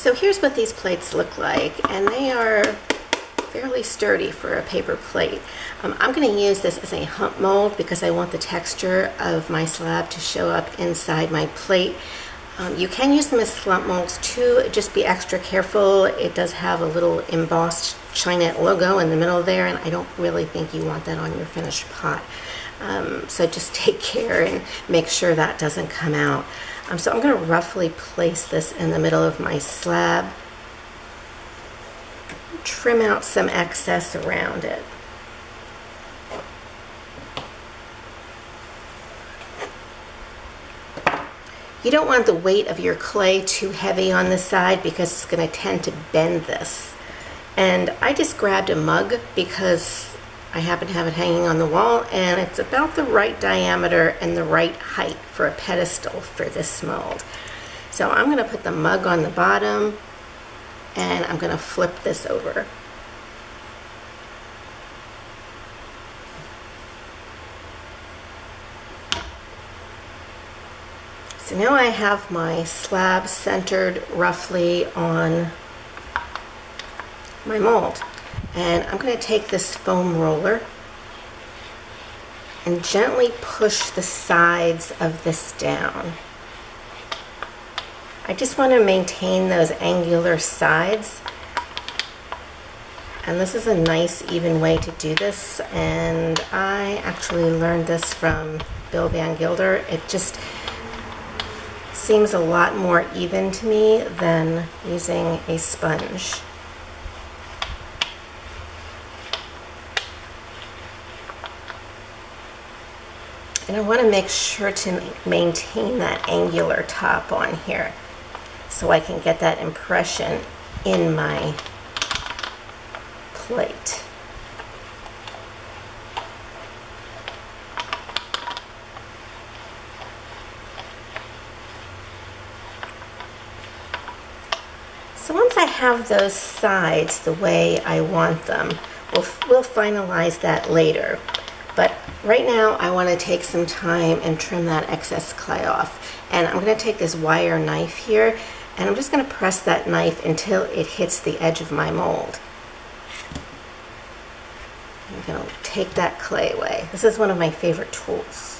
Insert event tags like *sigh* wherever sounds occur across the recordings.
So here's what these plates look like, and they are fairly sturdy for a paper plate. Um, I'm going to use this as a hump mold because I want the texture of my slab to show up inside my plate. Um, you can use them as slump molds too, just be extra careful. It does have a little embossed Chinet logo in the middle there and I don't really think you want that on your finished pot. Um, so just *laughs* take care and make sure that doesn't come out. Um, so I'm going to roughly place this in the middle of my slab trim out some excess around it. You don't want the weight of your clay too heavy on the side because it's going to tend to bend this. And I just grabbed a mug because I happen to have it hanging on the wall and it's about the right diameter and the right height for a pedestal for this mold. So I'm going to put the mug on the bottom and I'm going to flip this over. So now I have my slab centered roughly on my mold. And I'm going to take this foam roller and gently push the sides of this down. I just want to maintain those angular sides. And this is a nice even way to do this. And I actually learned this from Bill Van Gilder. It just seems a lot more even to me than using a sponge. And I want to make sure to maintain that angular top on here so I can get that impression in my plate. So once I have those sides the way I want them, we'll, we'll finalize that later. But right now I want to take some time and trim that excess clay off. And I'm going to take this wire knife here and I'm just going to press that knife until it hits the edge of my mold. I'm going to take that clay away. This is one of my favorite tools.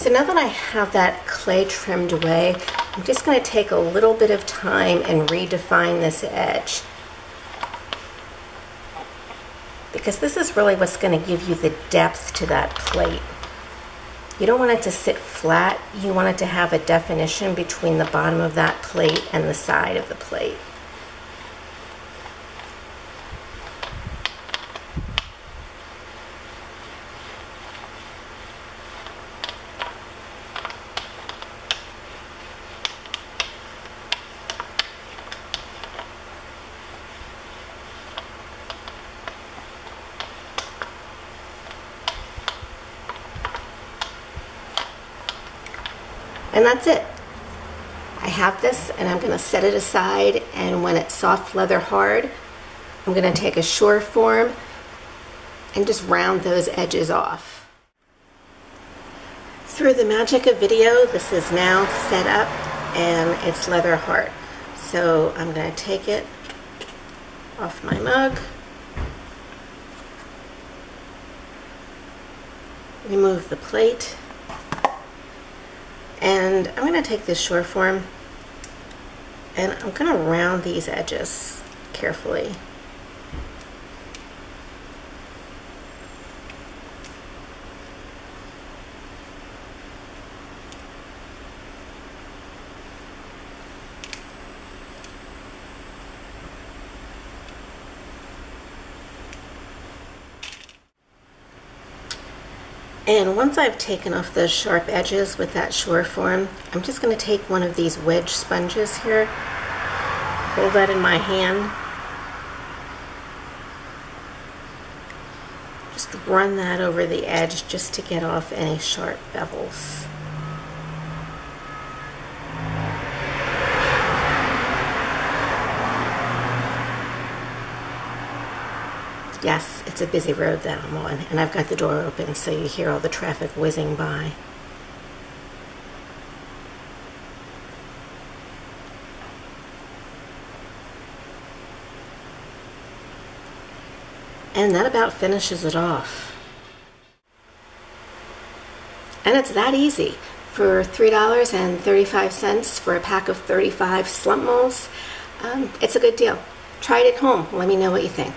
So now that I have that clay trimmed away, I'm just going to take a little bit of time and redefine this edge. Because this is really what's going to give you the depth to that plate. You don't want it to sit flat, you want it to have a definition between the bottom of that plate and the side of the plate. And that's it. I have this and I'm going to set it aside and when it's soft leather hard, I'm going to take a shore Surform and just round those edges off. Through the magic of video, this is now set up and it's leather hard. So I'm going to take it off my mug, remove the plate, and I'm going to take this Surform and I'm going to round these edges carefully. And once I've taken off those sharp edges with that Surform, I'm just going to take one of these wedge sponges here, hold that in my hand, just run that over the edge just to get off any sharp bevels. Yes, it's a busy road that I'm on, and I've got the door open so you hear all the traffic whizzing by. And that about finishes it off. And it's that easy. For $3.35 for a pack of 35 slump molds, um, it's a good deal. Try it at home. Let me know what you think.